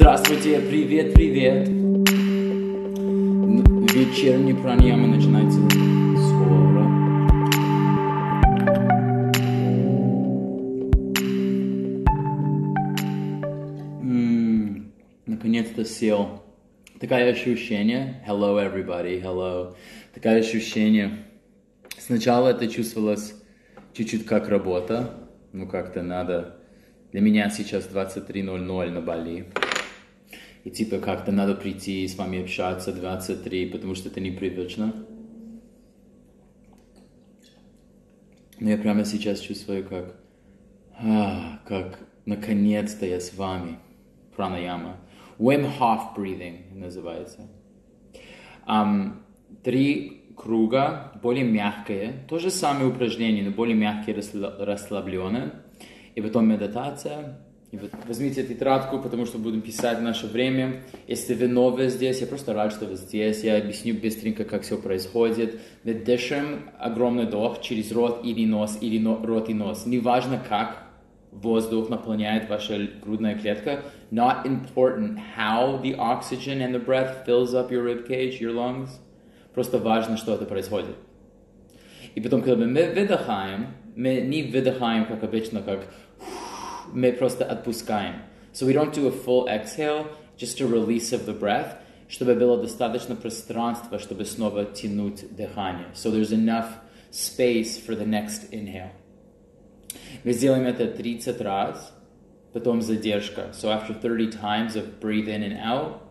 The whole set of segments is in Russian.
Здравствуйте, привет, привет. Вечерний праньяма начинается скоро. М, Наконец-то сел. Такое ощущение. Hello, everybody. Hello. Такое ощущение. Сначала это чувствовалось чуть-чуть как работа. Ну, как-то надо... Для меня сейчас 23.00 на Бали. И типа как-то надо прийти с вами общаться 23, потому что это непривычно. Но я прямо сейчас чувствую, как... а, как наконец-то я с вами. Пранаяма. Wim Hof breathing называется. Ам, три круга, более мягкие, то же самое упражнение, но более мягкие, расслаб- расслабленные. И потом медитация. И вот возьмите тетрадку, потому что будем писать наше время. Если вы новые здесь, я просто рад, что вы здесь. Я объясню быстренько, как все происходит. Мы дышим огромный вдох через рот или нос, или но- рот и нос. Неважно как воздух наполняет ваша грудная клетка. Not important how the oxygen and the breath fills up your rib cage, your lungs. Просто важно, что это происходит. И потом, когда мы выдыхаем, мы не выдыхаем, как обычно, как мы просто отпускаем. So we don't do a full exhale, just a release of the breath, чтобы было достаточно пространства, чтобы снова тянуть дыхание. So there's enough space for the next inhale. Мы сделаем это 30 раз, потом задержка. So after 30 times of breathe in and out,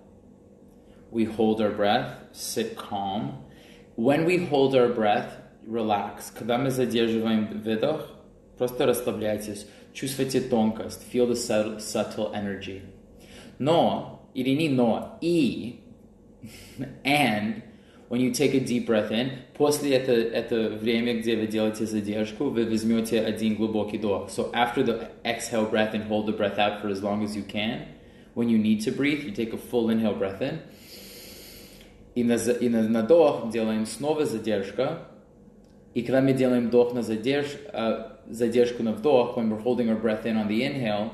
we hold our breath, sit calm. When we hold our breath, relax. Когда мы задерживаем выдох, просто расслабляйтесь, чувствуйте тонкость, feel the subtle, energy. Но, или не но, и, and, when you take a deep breath in, после это, это время, где вы делаете задержку, вы возьмете один глубокий вдох. So after the exhale breath and hold the breath out for as long as you can, when you need to breathe, you take a full inhale breath in. И на, и на, на вдох делаем снова задержка. И когда мы делаем вдох на задерж, э, задержку на вдох, when we're holding our breath in on the inhale,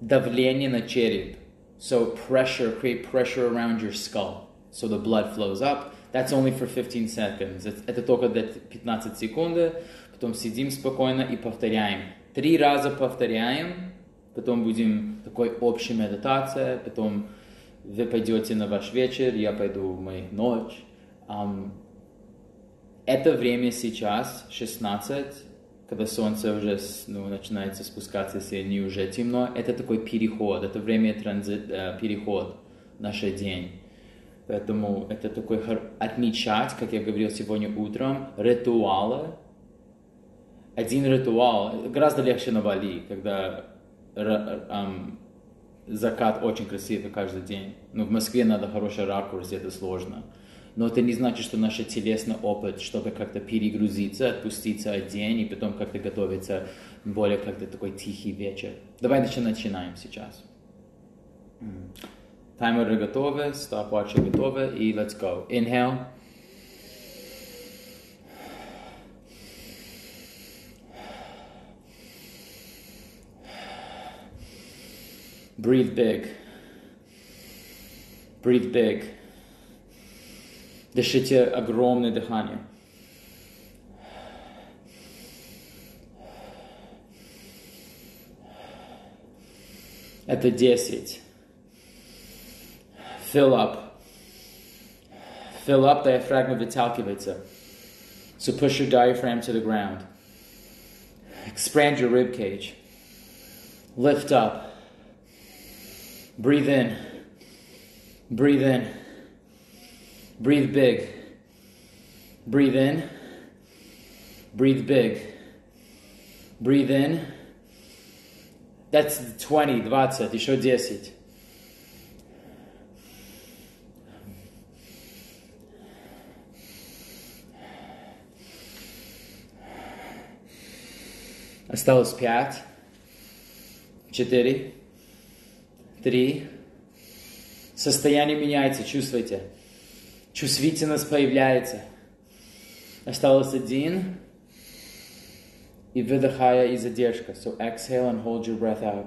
давление на череп. So pressure, create pressure around your skull. So the blood flows up. That's only for 15 seconds. Это, только для 15 секунд. Потом сидим спокойно и повторяем. Три раза повторяем. Потом будем такой общей медитация. Потом вы пойдете на ваш вечер, я пойду в мою ночь. Ам, это время сейчас 16, когда солнце уже ну, начинается спускаться, если не уже темно. Это такой переход, это время транзит, э, переход, наш день. Поэтому это такой отмечать, как я говорил сегодня утром, ритуалы. Один ритуал гораздо легче на Бали, когда ам, закат очень красивый каждый день. Но в Москве надо хороший ракурс, это сложно. Но это не значит, что наш телесный опыт, чтобы как-то перегрузиться, отпуститься от и потом как-то готовиться более как-то такой тихий вечер. Давай начи- начинаем сейчас. Таймеры готовы, стопватчи готовы и let's go. Inhale. Breathe big. Breathe big. Дышите огромное дыхание. Это 10. Fill up. Fill up, диафрагма выталкивается. So push your diaphragm to the ground. Expand your rib cage. Lift up. Breathe in. Breathe in. Breathe big. Breathe in. Breathe big. Breathe in. That's 20, 20, еще 10. Осталось 5, 4, 3. Состояние меняется, чувствуйте. Чувствительность появляется. Осталось один. И выдыхая и задержка. So exhale and hold your breath out.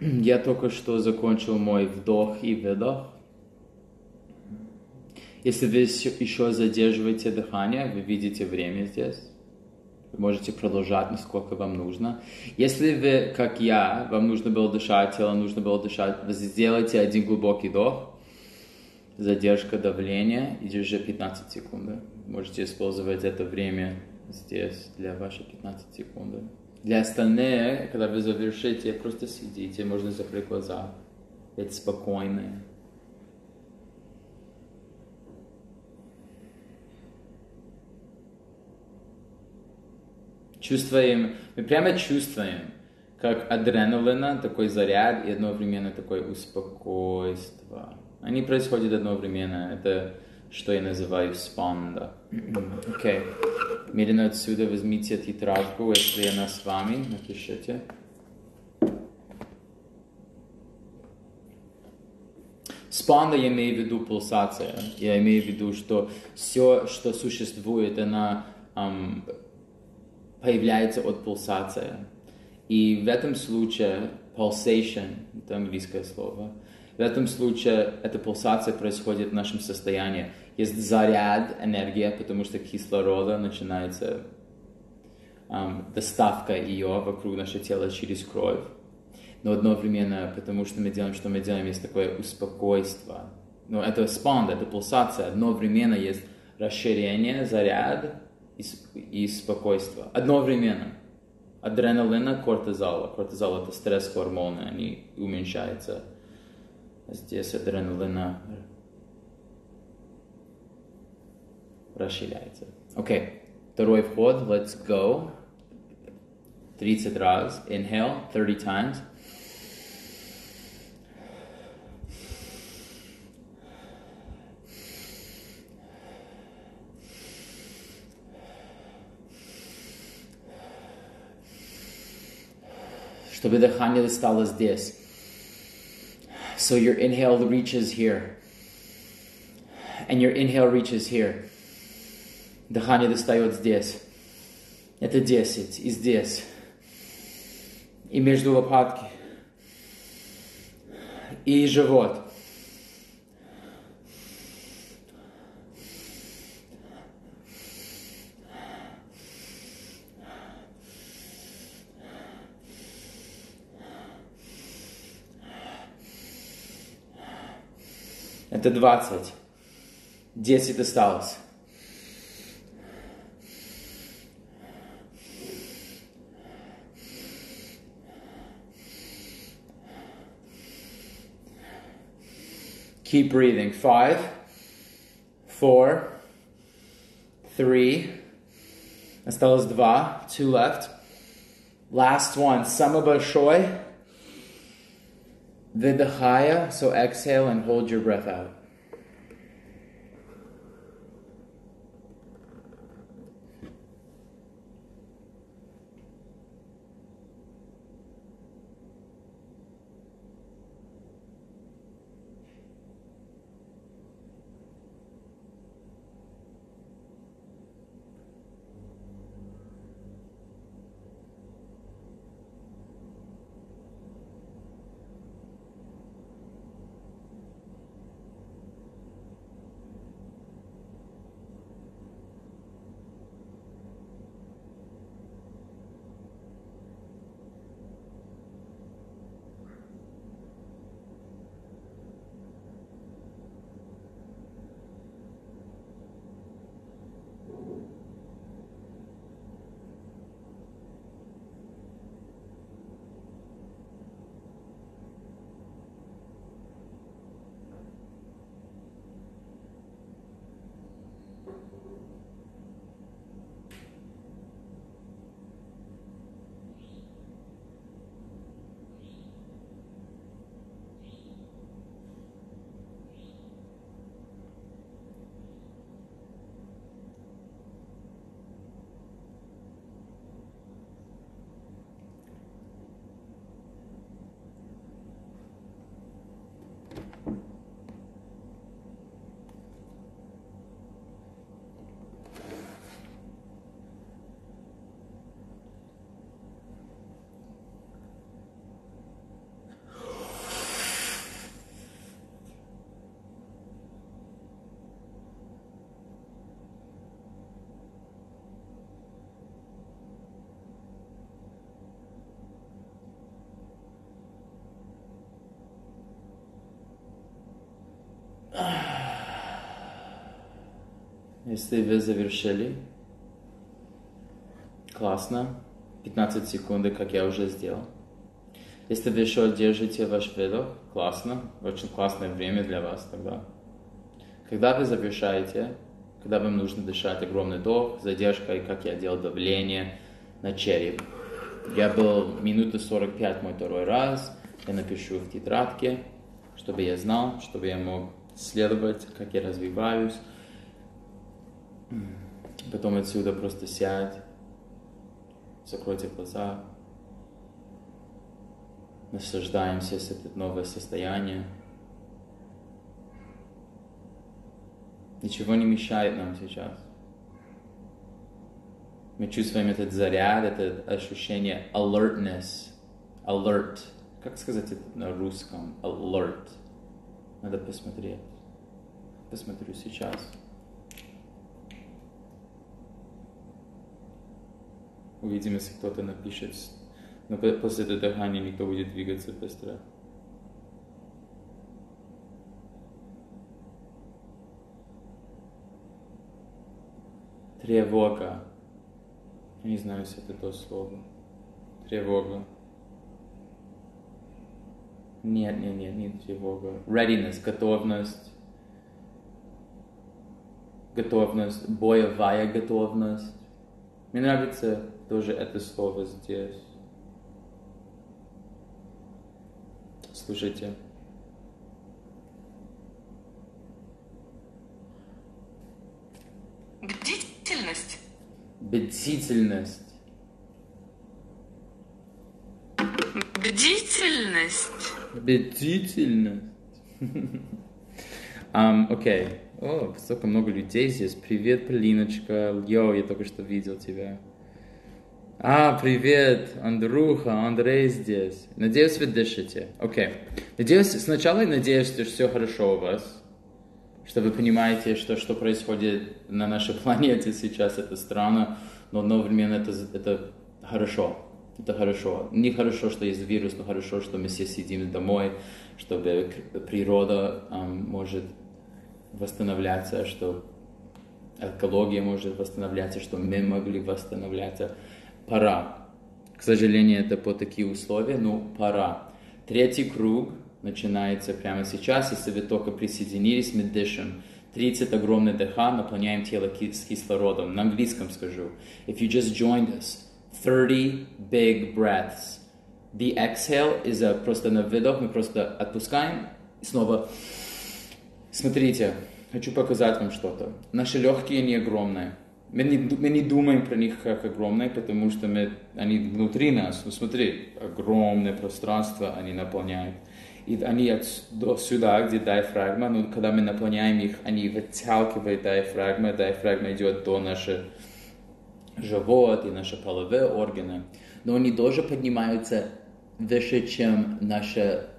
Я только что закончил мой вдох и выдох. Если вы еще задерживаете дыхание, вы видите время здесь. Вы можете продолжать, насколько вам нужно. Если вы, как я, вам нужно было дышать, тело нужно было дышать, вы сделайте один глубокий вдох, задержка давления и держи 15 секунд. Можете использовать это время здесь для ваших 15 секунд. Для остальных, когда вы завершите, просто сидите, можно закрыть глаза, быть спокойны. Чувствуем, мы прямо чувствуем, как адреналина, такой заряд и одновременно такое успокойство. Они происходят одновременно. Это что я называю спанда. Окей. Okay. Медленно отсюда возьмите тетрадку, если она с вами, напишите. Спанда я имею в виду пульсация. Я имею в виду, что все, что существует, она um, появляется от пульсации. И в этом случае pulsation, это английское слово, в этом случае эта пульсация происходит в нашем состоянии. Есть заряд, энергия, потому что кислорода начинается um, доставка ее вокруг нашего тела через кровь. Но одновременно, потому что мы делаем, что мы делаем, есть такое успокойство. Но это спанд, это пульсация. Одновременно есть расширение, заряд и, и спокойство. Одновременно. Адреналина, кортизола. Кортизол это стресс-гормоны, они уменьшаются здесь адреналина расширяется. Окей. Okay. Второй вход. Let's go. 30 раз. Inhale 30 times. Чтобы дыхание стало здесь. So your inhale reaches here. And your inhale reaches here. Дыхание достает здесь. Это 10. И здесь. И между лопатки. И живот. Это 20. 10 осталось. Keep breathing. Five, four, three. Estela's dva. Two left. Last one. Samabashoy. Vidhaya. So exhale and hold your breath out. Если вы завершили, классно. 15 секунд, как я уже сделал. Если вы еще держите ваш выдох, классно, очень классное время для вас тогда. Когда вы завершаете, когда вам нужно дышать огромный вдох, задержка, и как я делал давление на череп. Я был минуты 45 мой второй раз, я напишу в тетрадке, чтобы я знал, чтобы я мог следовать, как я развиваюсь. Потом отсюда просто сядь, закройте глаза, наслаждаемся с это новое состояние. Ничего не мешает нам сейчас. Мы чувствуем этот заряд, это ощущение alertness, alert. Как сказать это на русском? Alert. Надо посмотреть. Посмотрю сейчас. Увидим, если кто-то напишет. Но после этого дыхания никто будет двигаться быстро. Тревога. Не знаю, если это то слово. Тревога. Нет, нет, нет, не тревога. Readiness, готовность. Готовность, боевая готовность. Мне нравится тоже это слово здесь. Слушайте. Бдительность. Бдительность. Бдительность. Бдительность. um, Окей. О, столько много людей здесь. Привет, Полиночка. Йоу, я только что видел тебя. А, привет, Андруха, Андрей здесь. Надеюсь, вы дышите. Окей. Okay. Надеюсь, сначала надеюсь, что все хорошо у вас. Что вы понимаете, что, что происходит на нашей планете сейчас, это странно, но одновременно это, это хорошо. Это хорошо. Не хорошо, что есть вирус, но хорошо, что мы все сидим домой, чтобы природа um, может восстанавливаться, что экология может восстанавливаться, что мы могли восстанавливаться пора. К сожалению, это по такие условия, но пора. Третий круг начинается прямо сейчас, если вы только присоединились, мы дышим. 30 огромный дыха, наполняем тело с кислородом. На английском скажу. If you just joined us, 30 big breaths. The exhale is a, просто на выдох, мы просто отпускаем снова. Смотрите, хочу показать вам что-то. Наши легкие не огромные. Мы не, мы не думаем про них как огромные, потому что мы, они внутри нас. Ну смотри, огромное пространство они наполняют. И они от, до сюда, где диафрагма, но когда мы наполняем их, они выталкивают диафрагму, диафрагма идет до нашего живот и наши половые органы. Но они тоже поднимаются выше, чем наша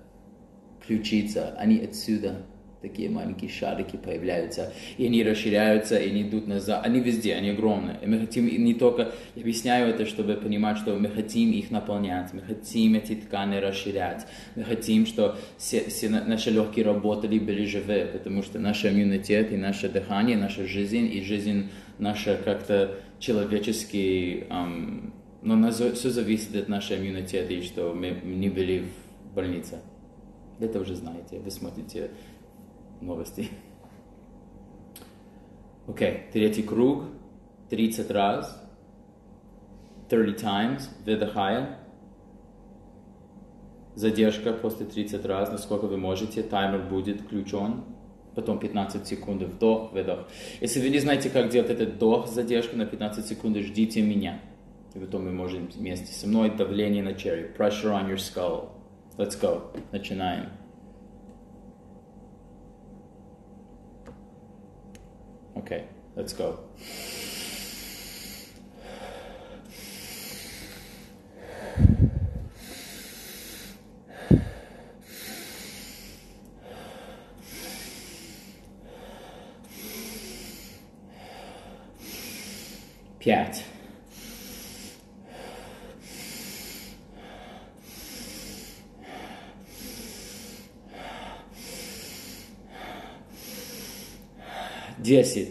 ключица. Они отсюда такие маленькие шарики появляются, и они расширяются, и они идут назад, они везде, они огромные. И мы хотим не только, я объясняю это, чтобы понимать, что мы хотим их наполнять, мы хотим эти ткани расширять, мы хотим, что все, все наши легкие работали, были живые, потому что наш иммунитет и наше дыхание, наша жизнь и жизнь наша как-то человеческий, um, но все зависит от нашего иммунитета, и что мы не были в больнице. Это уже знаете, вы смотрите новости. Окей, okay. третий круг, 30 раз, 30 times, выдыхая. Задержка после 30 раз, насколько вы можете, таймер будет включен. Потом 15 секунд вдох, выдох. Если вы не знаете, как делать этот вдох, задержку на 15 секунд, ждите меня. И потом мы можем вместе со мной давление на череп. Pressure on your skull. Let's go. Начинаем. Okay, let's go. Пять. Десять.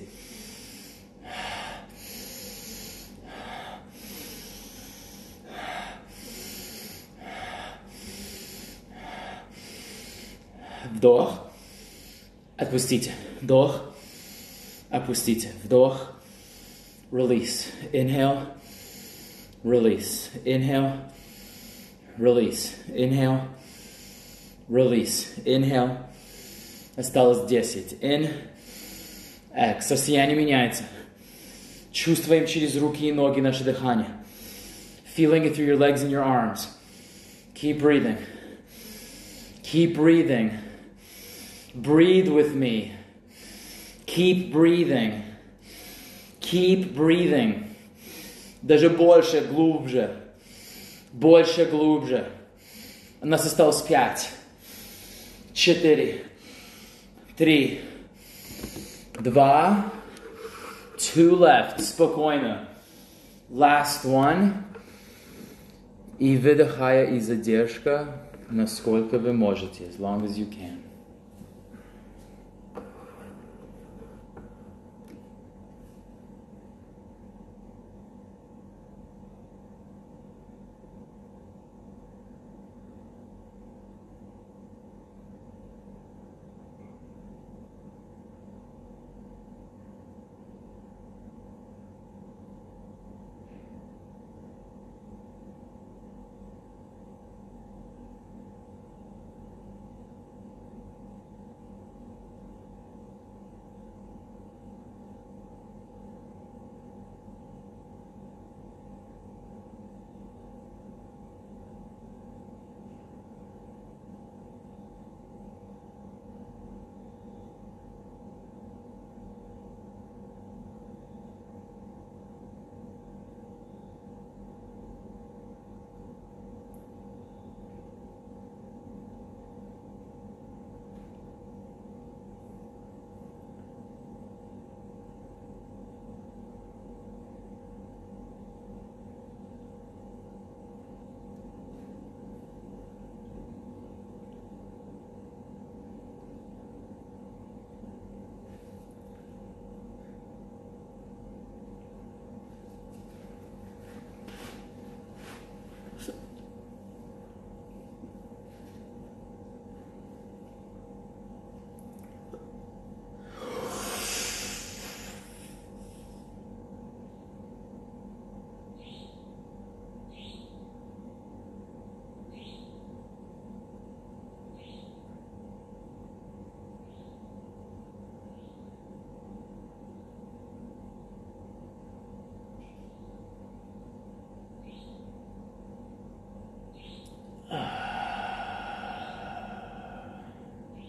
Вдох. Отпустите. Вдох. Опустите. Вдох. Release. Inhale. Release. Inhale. Release. Inhale. Release. Inhale. Осталось 10. In. Экс. Состояние меняется. Чувствуем через руки и ноги наше дыхание. Feeling it through your legs and your arms. Keep breathing. Keep breathing. Breathe with me. Keep breathing. Keep breathing. Даже больше, глубже. Больше, глубже. У нас осталось пять. Четыре. Три. Два. Two left. Спокойно. Last one. И выдыхая и задержка, насколько вы можете, as long as you can.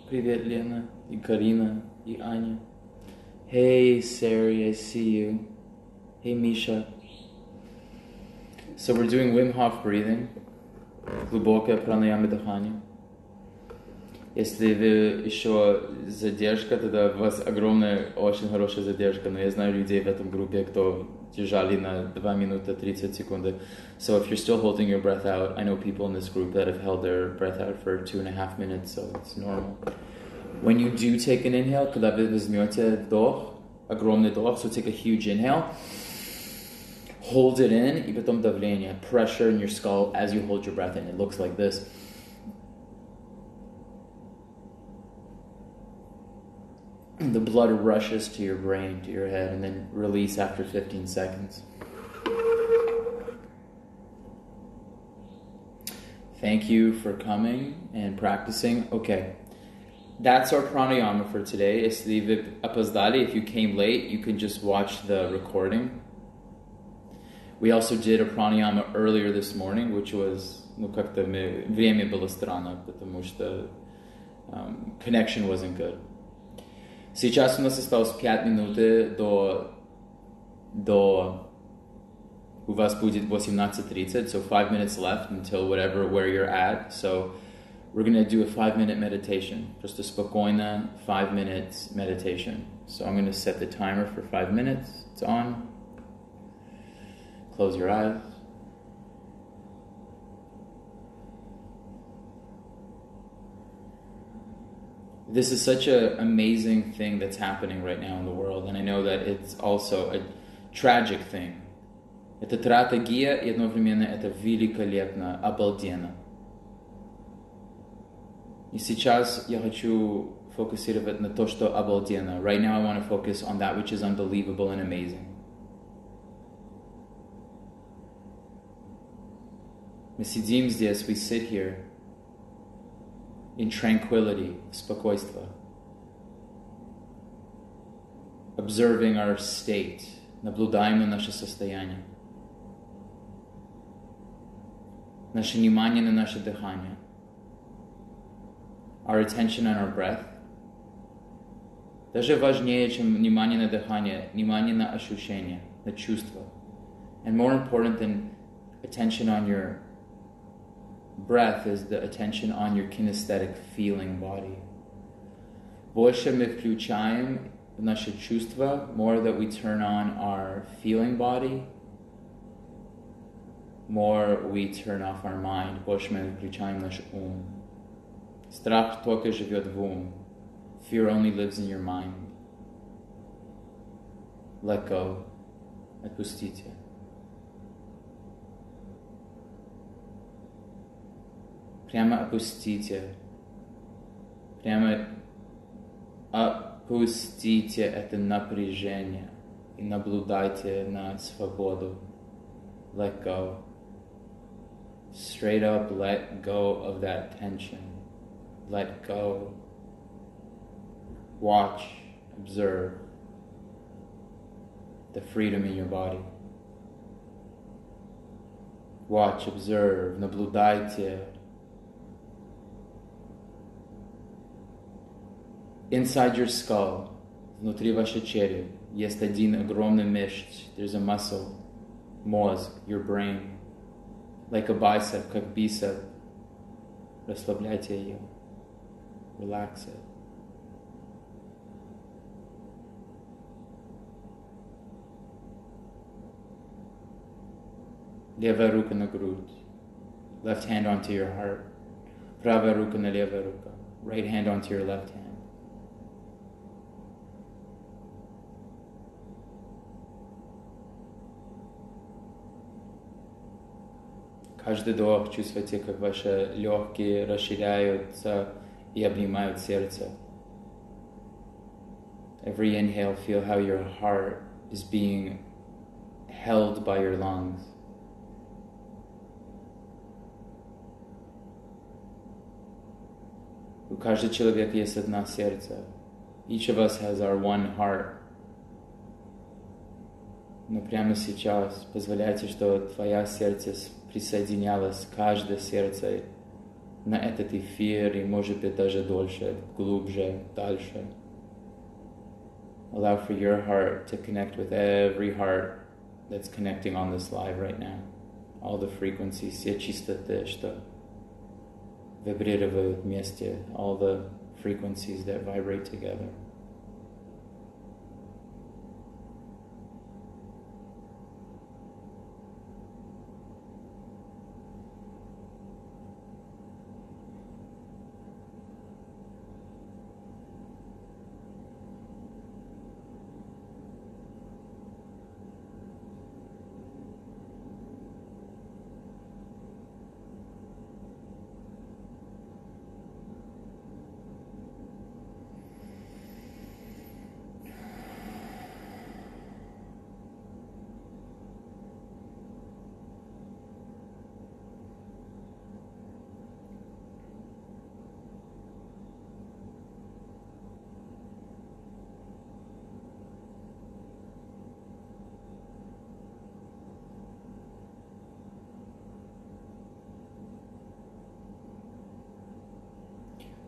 Привет, Лена, и Карина, и Аня. Hey, Sari, I see you. Hey, Misha. So we're doing Wim Hof breathing. Глубокое пранаяма дыхания. Если вы еще задержка, тогда у вас огромная, очень хорошая задержка. Но я знаю людей в этом группе, кто держали на 2 минуты 30 секунды. So if you're still holding your breath out, I know people in this group that have held their breath out for two and a half minutes, so it's normal. When you do take an inhale, когда вы возьмете вдох, огромный вдох, so take a huge inhale, hold it in, и потом давление, pressure in your skull as you hold your breath in. It looks like this. the blood rushes to your brain, to your head, and then release after 15 seconds. Thank you for coming and practicing. Okay, that's our pranayama for today. Если вы опоздали, if you came late, you can just watch the recording. We also did a pranayama earlier this morning, which was, ну, как-то мы, время было странно, потому что um, connection wasn't good. Сейчас у нас осталось 5 минут до, до у вас будет 18.30, so 5 minutes left until whatever, where you're at. So we're going to do a 5 minute meditation. Просто спокойно 5 minutes meditation. So I'm going to set the timer for 5 minutes. It's on. Close your eyes. This is such an amazing thing that's happening right now in the world, and I know that it's also a tragic thing. Это трагедия, и одновременно это великолепно, обалденно. И сейчас я хочу фокусировать на то, что обалденно. Right now I want to focus on that which is unbelievable and amazing. Мы сидим здесь, we sit here – in tranquility, спокойство, observing our state, наблюдаем на наше состояние, наше внимание на наше дыхание, our attention on our breath, даже важнее, чем внимание на дыхание, внимание на ощущения, на чувства. And more important than attention on your breath is the attention on your kinesthetic feeling body. Больше мы включаем наши чувства, more that we turn on our feeling body, more we turn off our mind, больше мы включаем наш ум. Страх только живет в ум. Fear only lives in your mind. Let go. Отпустите. Прямо опустите. Прямо опустите это напряжение и наблюдайте на свободу. Let go. Straight up let go of that tension. Let go. Watch, observe the freedom in your body. Watch, observe, наблюдайте Inside your skull, внутри вашей череп, есть один огромный мышц. There's a muscle, мозг, your brain. Like a bicep, как бицеп. Расслабляйте ее. Relax it. Левая рука на грудь. Left hand onto your heart. Правая рука на левая рука. Right hand onto your left hand. Каждый вдох чувствуйте, как ваши легкие расширяются и обнимают сердце. Every inhale, feel how your heart is being held by your lungs. У каждого человека есть одно сердце. Each of us has our one heart. Но прямо сейчас позволяйте, что твоя сердце присоединялось каждое сердце на этот эфир и может быть даже дольше, глубже, дальше. Allow for your heart to connect with every heart that's connecting on this live right now. All the frequencies, все частоты, что вибрировают вместе, all the frequencies that vibrate together.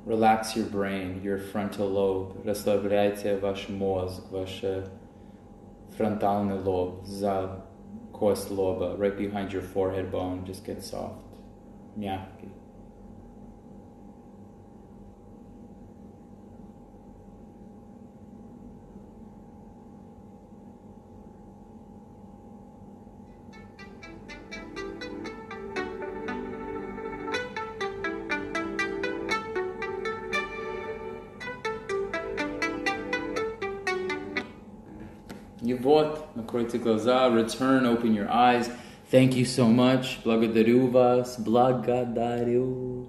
Relax your brain, your frontal lobe. Расслабляйте ваш мозг, ваш фронтальный лоб, за кость лоба, right behind your forehead bone. Just get soft, мягкий. return, open your eyes. Thank you so much. Благодарю вас. Благодарю.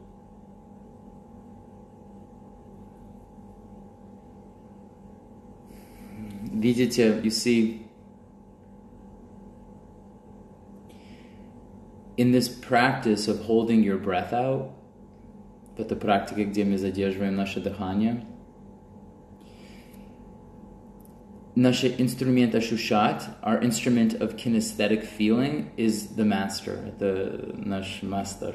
Видите, you see, in this practice of holding your breath out, в этой практике, где мы задерживаем наше дыхание, наш инструмент ощущать, our instrument of kinesthetic feeling is the master, это наш мастер.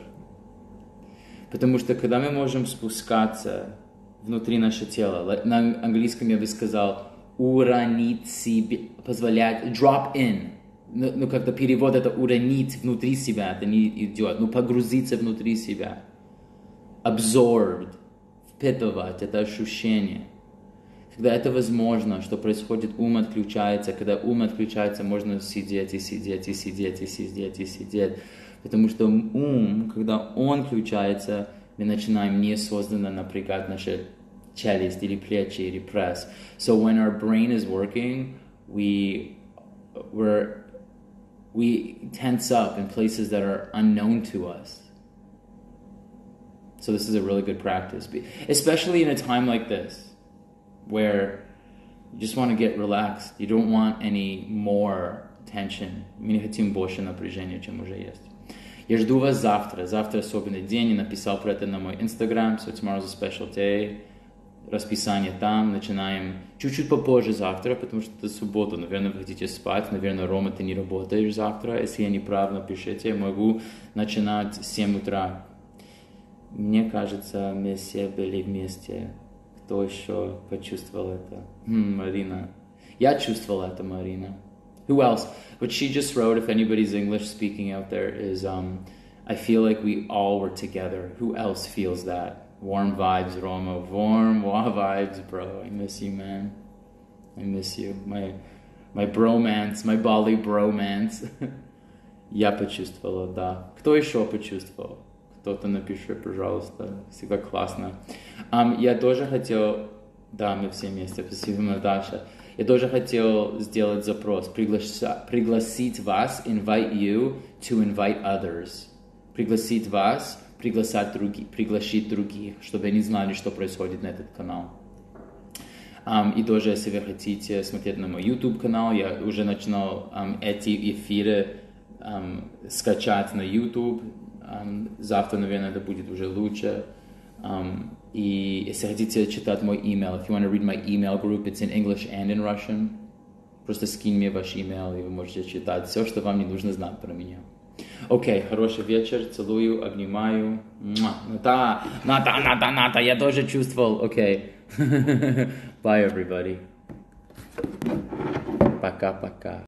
Потому что когда мы можем спускаться внутри нашего тела, на английском я бы сказал, уронить себе, позволять, drop in, ну, ну как-то перевод это уронить внутри себя, это не идет, ну погрузиться внутри себя, absorbed, впитывать это ощущение – когда это возможно, что происходит, ум отключается. Когда ум отключается, можно сидеть и сидеть и сидеть и сидеть и сидеть. Потому что ум, когда он включается, мы начинаем неосознанно напрягать наши челюсть или плечи или пресс. So when our brain is working, we we're, we tense up in places that are unknown to us. So this is a really good practice, especially in a time like this Where you just want to get relaxed. You don't want any more tension. Мы не хотим больше напряжения, чем уже есть. Я жду вас завтра. Завтра особенный день. Я написал про это на мой Instagram. So tomorrow's a special day. Расписание там. Начинаем чуть-чуть попозже завтра, потому что это суббота. Наверное, вы хотите спать. Наверное, Рома, ты не работаешь завтра. Если я неправильно пишите, я могу начинать в 7 утра. Мне кажется, мы все были вместе Кто еще почувствовал это? Hmm, Marina. Я чувствовал это, Marina. Who else? What she just wrote, if anybody's English speaking out there, is um, I feel like we all were together. Who else feels that? Warm vibes, Roma. Warm, warm vibes, bro. I miss you, man. I miss you. My, my bromance, my Bali bromance. Я почувствовала, да. Кто еще почувствовал? кто-то напишет, пожалуйста. Всегда классно. Um, я тоже хотел... Да, мы все вместе. Спасибо, Наташа. Я тоже хотел сделать запрос. Приглаша... Пригласить вас, invite you to invite others. Пригласить вас, приглашать других, пригласить других, чтобы они знали, что происходит на этот канал. Um, и тоже, если вы хотите смотреть на мой YouTube канал, я уже начинал um, эти эфиры um, скачать на YouTube. Um, завтра, наверное, это будет уже лучше. Um, и если хотите читать мой email, if you want to read my email group, it's in English and in Russian. Просто скинь мне ваш email, и вы можете читать все, что вам не нужно знать про меня. Окей, okay, хороший вечер, целую, обнимаю. Ната, Ната, Ната, Ната, я тоже чувствовал. Окей. Okay. Bye, everybody. Пока-пока.